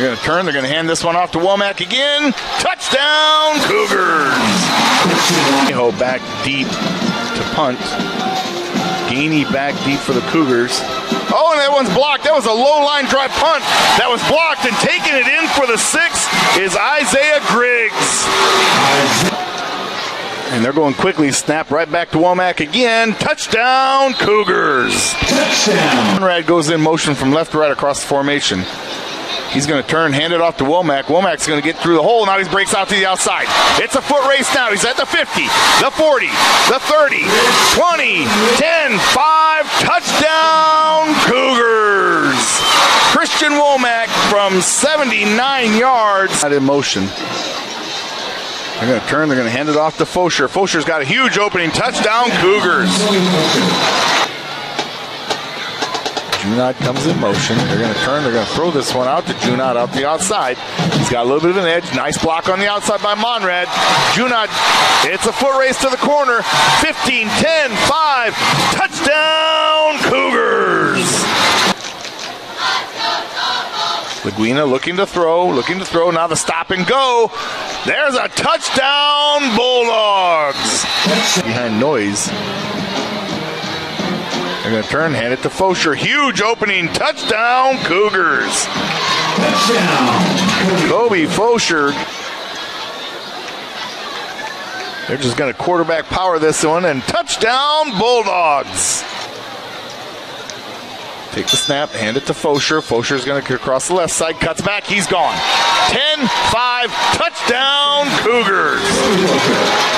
They're going to turn. They're going to hand this one off to Womack again. Touchdown, Cougars. Ho back deep to punt. Gainey back deep for the Cougars. Oh, and that one's blocked. That was a low line drive punt. That was blocked, and taking it in for the six is Isaiah Griggs. And they're going quickly. Snap right back to Womack again. Touchdown, Cougars. Touchdown. Conrad goes in motion from left to right across the formation. He's going to turn, hand it off to Womack. Womack's going to get through the hole. Now he breaks out to the outside. It's a foot race now. He's at the 50, the 40, the 30, 20, 10, 5. Touchdown, Cougars. Christian Womack from 79 yards. Not in motion. They're going to turn. They're going to hand it off to Fosher. Fosher's got a huge opening. Touchdown, Cougars. Junod comes in motion. They're going to turn. They're going to throw this one out to Junod out the outside. He's got a little bit of an edge. Nice block on the outside by Monrad. Junod, it's a foot race to the corner. 15, 10, 5. Touchdown, Cougars. Laguina looking to throw, looking to throw. Now the stop and go. There's a touchdown, Bulldogs. Behind noise. They're going to turn, hand it to Fosher. Huge opening touchdown, Cougars. Touchdown. Kobe Fosher. They're just going to quarterback power this one and touchdown, Bulldogs. Take the snap, hand it to Fosher. Fosher's going to across the left side, cuts back, he's gone. 10 5, touchdown, Cougars.